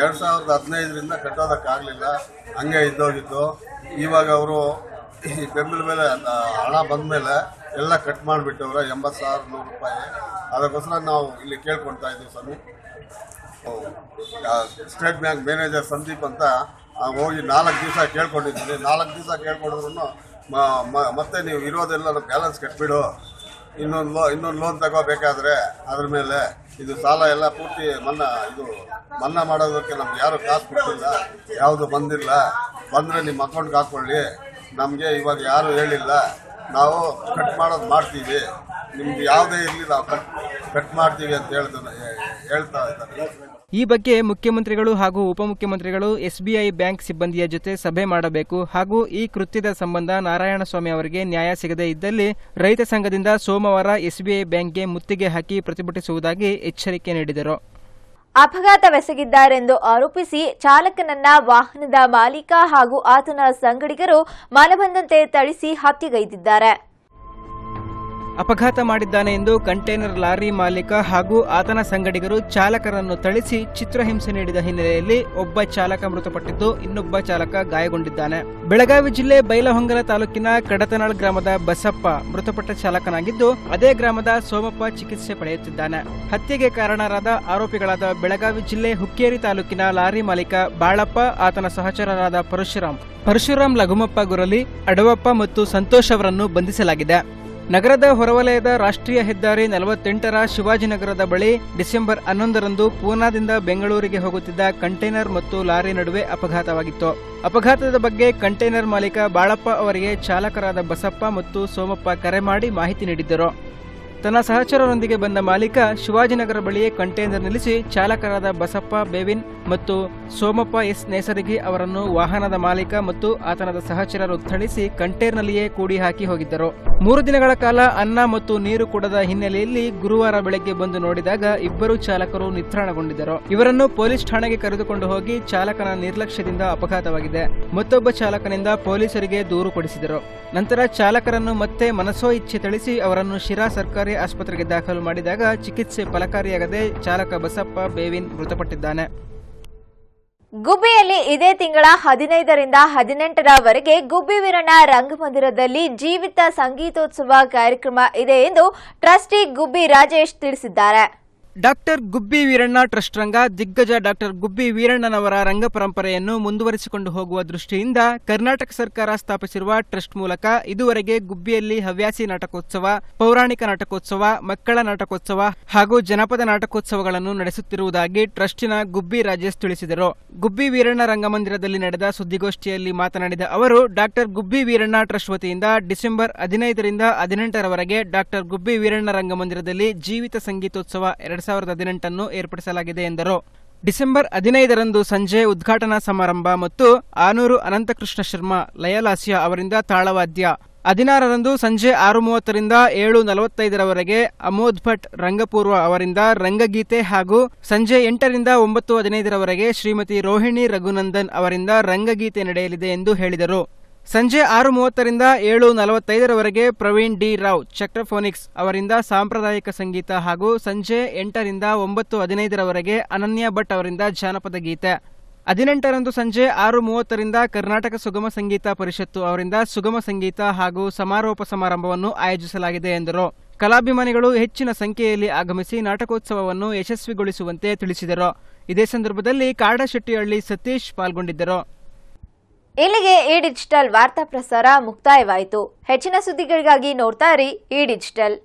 ಎರಡು ಸಾವಿರದ ಹದಿನೈದರಿಂದ ಕಟ್ಟೋದಕ್ಕಾಗಲಿಲ್ಲ. ಹಂಗೆ ಇದ್ದೋಗಿತ್ತು ಇವಾಗ ಅವರು ಈ ಬೆಂಬಲ ಮೇಲೆ ಹಣ ಬಂದ ಮೇಲೆ ಎಲ್ಲ ಕಟ್ ಮಾಡಿಬಿಟ್ಟವ್ರೆ ಎಂಬತ್ತು ಸಾವಿರ ನೂರು ರೂಪಾಯಿ. ಅದಕ್ಕೋಸ್ಕರ ನಾವು ಇಲ್ಲಿ ಕೇಳ್ಕೊಳ್ತಾ ಇದ್ದೀವಿ ಸ್ವಾಮಿ. ಸ್ಟೇಟ್ ಬ್ಯಾಂಕ್ ಮ್ಯಾನೇಜರ್ ಸಂದೀಪ್ ಅಂತ ಹೋಗಿ ನಾಲ್ಕು ದಿವಸ ಕೇಳ್ಕೊಂಡಿದ್ದೀನಿ. ನಾಲ್ಕು ದಿವಸ ಕೇಳ್ಕೊಂಡಿದ್ರು ಮತ್ತೆ ನೀವು ಇರೋದೆಲ್ಲ ಬ್ಯಾಲೆನ್ಸ್ ಕಟ್ಬಿಡು. ಇನ್ನೊಂದು ಲೋ ಇನ್ನೊಂದು ಲೋನ್ ತಗೋಬೇಕಾದ್ರೆ ಅದ್ರ ಮೇಲೆ ಇದು ಸಾಲ ಎಲ್ಲ ಪೂರ್ತಿ ಮನ್ನಾ, ಇದು ಮನ್ನಾ ಮಾಡೋದಕ್ಕೆ ನಮ್ಗೆ ಯಾರು ಕಾಸು ಕೊಟ್ಟಿಲ್ಲ, ಯಾವುದು ಬಂದಿಲ್ಲ. ಬಂದರೆ ನಿಮ್ಮ ಅಕೌಂಟ್ಗೆ ಹಾಕ್ಕೊಳ್ಳಿ. ನಮಗೆ ಇವಾಗ ಯಾರು ಹೇಳಿಲ್ಲ. ನಾವು ಕಟ್ ಮಾಡೋದು ಮಾಡ್ತೀವಿ. ನಿಮ್ದು ಯಾವುದೇ ಇರಲಿ ನಾವು ಕಟ್ ಕಟ್ ಮಾಡ್ತೀವಿ ಅಂತ ಹೇಳ್ತಾ ಇದ್ದಾರೆ. ಈ ಬಗ್ಗೆ ಮುಖ್ಯಮಂತ್ರಿಗಳು ಹಾಗೂ ಉಪಮುಖ್ಯಮಂತ್ರಿಗಳು ಎಸ್ಬಿಐ ಬ್ಯಾಂಕ್ ಸಿಬ್ಬಂದಿಯ ಜೊತೆ ಸಭೆ ಮಾಡಬೇಕು ಹಾಗೂ ಈ ಕೃತ್ಯದ ಸಂಬಂಧ ನಾರಾಯಣಸ್ವಾಮಿ ಅವರಿಗೆ ನ್ಯಾಯ ಸಿಗದೇ ಇದ್ದಲ್ಲಿ ರೈತ ಸಂಘದಿಂದ ಸೋಮವಾರ ಎಸ್ಬಿಐ ಬ್ಯಾಂಕ್ಗೆ ಮುತ್ತಿಗೆ ಹಾಕಿ ಪ್ರತಿಭಟಿಸುವುದಾಗಿ ಎಚ್ಚರಿಕೆ ನೀಡಿದರು. ಅಪಘಾತವೆಸಗಿದ್ದಾರೆಂದು ಆರೋಪಿಸಿ ಚಾಲಕನನ್ನ ವಾಹನದ ಮಾಲೀಕ ಹಾಗೂ ಆತನ ಸಂಗಡಿಗರು ಮನಬಂದಂತೆ ಥಳಿಸಿ ಹತ್ಯೆಗೈದಿದ್ದಾರೆ. ಅಪಘಾತ ಮಾಡಿದ್ದಾನೆ ಎಂದು ಕಂಟೈನರ್ ಲಾರಿ ಮಾಲೀಕ ಹಾಗೂ ಆತನ ಸಂಗಡಿಗರು ಚಾಲಕರನ್ನು ಥಳಿಸಿ ಚಿತ್ರಹಿಂಸೆ ನೀಡಿದ ಹಿನ್ನೆಲೆಯಲ್ಲಿ ಒಬ್ಬ ಚಾಲಕ ಮೃತಪಟ್ಟಿದ್ದು ಇನ್ನೊಬ್ಬ ಚಾಲಕ ಗಾಯಗೊಂಡಿದ್ದಾನೆ. ಬೆಳಗಾವಿ ಜಿಲ್ಲೆ ಬೈಲಹೊಂಗಲ ತಾಲೂಕಿನ ಕಡತನಾಳ್ ಗ್ರಾಮದ ಬಸಪ್ಪ ಮೃತಪಟ್ಟ ಚಾಲಕನಾಗಿದ್ದು, ಅದೇ ಗ್ರಾಮದ ಸೋಮಪ್ಪ ಚಿಕಿತ್ಸೆ ಪಡೆಯುತ್ತಿದ್ದಾನೆ. ಹತ್ಯೆಗೆ ಕಾರಣರಾದ ಆರೋಪಿಗಳಾದ ಬೆಳಗಾವಿ ಜಿಲ್ಲೆ ಹುಕ್ಕೇರಿ ತಾಲೂಕಿನ ಲಾರಿ ಮಾಲೀಕ ಬಾಳಪ್ಪ, ಆತನ ಸಹಚರರಾದ ಪರಶುರಾಮ್. ಪರಶುರಾಮ್ ಲಘುಮಪ್ಪ ಗುರಲಿ, ಅಡವಪ್ಪ ಮತ್ತು ಸಂತೋಷ್ ಅವರನ್ನು ಬಂಧಿಸಲಾಗಿದೆ. ನಗರದ ಹೊರವಲಯದ ರಾಷ್ಟ್ರೀಯ ಹೆದ್ದಾರಿ ನಲವತ್ತೆಂಟರ ಶಿವಾಜಿನಗರದ ಬಳಿ ಡಿಸೆಂಬರ್ ಹನ್ನೊಂದರಂದು ಪೂನಾದಿಂದ ಬೆಂಗಳೂರಿಗೆ ಹೋಗುತ್ತಿದ್ದ ಕಂಟೈನರ್ ಮತ್ತು ಲಾರಿ ನಡುವೆ ಅಪಘಾತವಾಗಿತ್ತು. ಅಪಘಾತದ ಬಗ್ಗೆ ಕಂಟೈನರ್ ಮಾಲೀಕ ಬಾಳಪ್ಪ ಅವರಿಗೆ ಚಾಲಕರಾದ ಬಸಪ್ಪ ಮತ್ತು ಸೋಮಪ್ಪ ಕರೆ ಮಾಡಿ ಮಾಹಿತಿ ನೀಡಿದ್ದರು. ತನ್ನ ಸಹಚರರೊಂದಿಗೆ ಬಂದ ಮಾಲೀಕ ಶಿವಾಜಿನಗರ ಬಳಿಯೇ ಕಂಟೈನರ್ ನಿಲ್ಲಿಸಿ ಚಾಲಕರಾದ ಬಸಪ್ಪ, ಬೇವಿನ್ ಮತ್ತು ಸೋಮಪ್ಪ ಎಸ್ ನೇಸರಿಗಿ ಅವರನ್ನು ವಾಹನದ ಮಾಲೀಕ ಮತ್ತು ಆತನದ ಸಹಚರರು ಥಳಿಸಿ ಕಂಟೈನರ್ನಲ್ಲಿಯೇ ಕೂಡಿ ಹಾಕಿ ಹೋಗಿದ್ದರು. ಮೂರು ದಿನಗಳ ಕಾಲ ಅನ್ನ ಮತ್ತು ನೀರು ಕೊಡದ ಹಿನ್ನೆಲೆಯಲ್ಲಿ ಗುರುವಾರ ಬೆಳಗ್ಗೆ ಬಂದು ನೋಡಿದಾಗ ಇಬ್ಬರು ಚಾಲಕರು ನಿತ್ರಾಣಗೊಂಡಿದ್ದರು. ಇವರನ್ನು ಪೊಲೀಸ್ ಠಾಣೆಗೆ ಕರೆದುಕೊಂಡು ಹೋಗಿ ಚಾಲಕನ ನಿರ್ಲಕ್ಷ್ಯದಿಂದ ಅಪಘಾತವಾಗಿದೆ. ಮತ್ತೊಬ್ಬ ಚಾಲಕನಿಂದ ಪೊಲೀಸರಿಗೆ ದೂರು ಕೊಡಿಸಿದರು. ನಂತರ ಚಾಲಕರನ್ನು ಮತ್ತೆ ಮನಸೋ ಇಚ್ಛೆ ಥಳಿಸಿ ಅವರನ್ನು ಶಿರಾ ಸರ್ಕಾರಿ ಆಸ್ಪತ್ರೆಗೆ ದಾಖಲು ಮಾಡಿದಾಗ ಚಿಕಿತ್ಸೆ ಫಲಕಾರಿಯಾಗದೆ ಚಾಲಕ ಬಸಪ್ಪ ಬೇವಿನ್ ಮೃತಪಟ್ಟಿದ್ದಾನೆ. ಗುಬ್ಬಿಯಲ್ಲಿ ಇದೇ ತಿಂಗಳ ಹದಿನೈದರಿಂದ ಹದಿನೆಂಟರವರೆಗೆ ಗುಬ್ಬಿ ವೀರಣ್ಣ ರಂಗಮಂದಿರದಲ್ಲಿ ಜೀವಿತ ಸಂಗೀತೋತ್ಸವ ಕಾರ್ಯಕ್ರಮ ಇದೆ ಎಂದು ಟ್ರಸ್ಟಿ ಗುಬ್ಬಿ ರಾಜೇಶ್ ತಿಳಿಸಿದ್ದಾರೆ. ಡಾಕ್ಟರ್ ಗುಬ್ಬಿ ವೀರಣ್ಣ ಟ್ರಸ್ಟ್ ರಂಗ ದಿಗ್ಗಜ ಡಾಕ್ಟರ್ ಗುಬ್ಬಿ ವೀರಣ್ಣನವರ ರಂಗ ಪರಂಪರೆಯನ್ನು ಮುಂದುವರಿಸಿಕೊಂಡು ಹೋಗುವ ದೃಷ್ಟಿಯಿಂದ ಕರ್ನಾಟಕ ಸರ್ಕಾರ ಸ್ಥಾಪಿಸಿರುವ ಟ್ರಸ್ಟ್ ಮೂಲಕ ಇದುವರೆಗೆ ಗುಬ್ಬಿಯಲ್ಲಿ ಹವ್ಯಾಸಿ ನಾಟಕೋತ್ಸವ, ಪೌರಾಣಿಕ ನಾಟಕೋತ್ಸವ, ಮಕ್ಕಳ ನಾಟಕೋತ್ಸವ ಹಾಗೂ ಜನಪದ ನಾಟಕೋತ್ಸವಗಳನ್ನು ನಡೆಸುತ್ತಿರುವುದಾಗಿ ಟ್ರಸ್ಟಿನ ಗುಬ್ಬಿ ರಾಜೇಶ್ ತಿಳಿಸಿದರು. ಗುಬ್ಬಿ ವೀರಣ್ಣ ರಂಗಮಂದಿರದಲ್ಲಿ ನಡೆದ ಸುದ್ದಿಗೋಷ್ಠಿಯಲ್ಲಿ ಮಾತನಾಡಿದ ಅವರು, ಡಾಕ್ಟರ್ ಗುಬ್ಬಿ ವೀರಣ್ಣ ಟ್ರಸ್ಟ್ ವತಿಯಿಂದ ಡಿಸೆಂಬರ್ ಹದಿನೈದರಿಂದ ಹದಿನೆಂಟರವರೆಗೆ ಡಾಕ್ಟರ್ ಗುಬ್ಬಿ ವೀರಣ್ಣ ರಂಗಮಂದಿರದಲ್ಲಿ ಜೀವಿತ ಸಂಗೀತೋತ್ಸವ ಎರಡ್ ಸಾವಿರದ ಹದಿನೆಂಟನ್ನು ಏರ್ಪಡಿಸಲಾಗಿದೆ ಎಂದರು. ಡಿಸೆಂಬರ್ ಹದಿನೈದರಂದು ಸಂಜೆ ಉದ್ಘಾಟನಾ ಸಮಾರಂಭ ಮತ್ತು ಆನೂರು ಅನಂತಕೃಷ್ಣ ಶರ್ಮಾ ಲಯಲಾಸ್ಯ ಅವರಿಂದ ತಾಳವಾದ್ಯ. ಹದಿನಾರರಂದು ಸಂಜೆ ಆರು ಮೂವತ್ತರಿಂದ ಏಳು ನಲವತ್ತೈದರವರೆಗೆ ಅಮೋದ್ ಭಟ್ ರಂಗಪೂರ್ವ ಅವರಿಂದ ರಂಗಗೀತೆ ಹಾಗೂ ಸಂಜೆ ಎಂಟರಿಂದ ಒಂಬತ್ತು ಹದಿನೈದರವರೆಗೆ ಶ್ರೀಮತಿ ರೋಹಿಣಿ ರಘುನಂದನ್ ಅವರಿಂದ ರಂಗಗೀತೆ ನಡೆಯಲಿದೆ ಎಂದು ಹೇಳಿದರು. ಸಂಜೆ ಆರು ಮೂವತ್ತರಿಂದ ಏಳು ನಲವತ್ತೈದರವರೆಗೆ ಪ್ರವೀಣ್ ಡಿ ರಾವ್ ಚಕ್ರಫೋನಿಕ್ಸ್ ಅವರಿಂದ ಸಾಂಪ್ರದಾಯಿಕ ಸಂಗೀತ ಹಾಗೂ ಸಂಜೆ ಎಂಟರಿಂದ ಒಂಬತ್ತು ಹದಿನೈದರವರೆಗೆ ಅನನ್ಯ ಭಟ್ ಅವರಿಂದ ಜಾನಪದ ಗೀತೆ. ಹದಿನೆಂಟರಂದು ಸಂಜೆ ಆರು ಮೂವತ್ತರಿಂದ ಕರ್ನಾಟಕ ಸುಗಮ ಸಂಗೀತ ಪರಿಷತ್ತು ಅವರಿಂದ ಸುಗಮ ಸಂಗೀತ ಹಾಗೂ ಸಮಾರೋಪ ಸಮಾರಂಭವನ್ನು ಆಯೋಜಿಸಲಾಗಿದೆ ಎಂದರು. ಕಲಾಭಿಮಾನಿಗಳು ಹೆಚ್ಚಿನ ಸಂಖ್ಯೆಯಲ್ಲಿ ಆಗಮಿಸಿ ನಾಟಕೋತ್ಸವವನ್ನು ಯಶಸ್ವಿಗೊಳಿಸುವಂತೆ ತಿಳಿಸಿದರು. ಇದೇ ಸಂದರ್ಭದಲ್ಲಿ ಕಾಡಶೆಟ್ಟಿಹಳ್ಳಿ ಸತೀಶ್ ಪಾಲ್ಗೊಂಡಿದ್ದರು. ಇಲ್ಲಿಗೆ ಈ ಡಿಜಿಟಲ್ ವಾರ್ತಾ ಪ್ರಸಾರ ಮುಕ್ತಾಯವಾಯಿತು. ಹೆಚ್ಚಿನ ಸುದ್ದಿಗಳಿಗಾಗಿ ನೋಡ್ತಾ ಇರಿ ಈ ಡಿಜಿಟಲ್.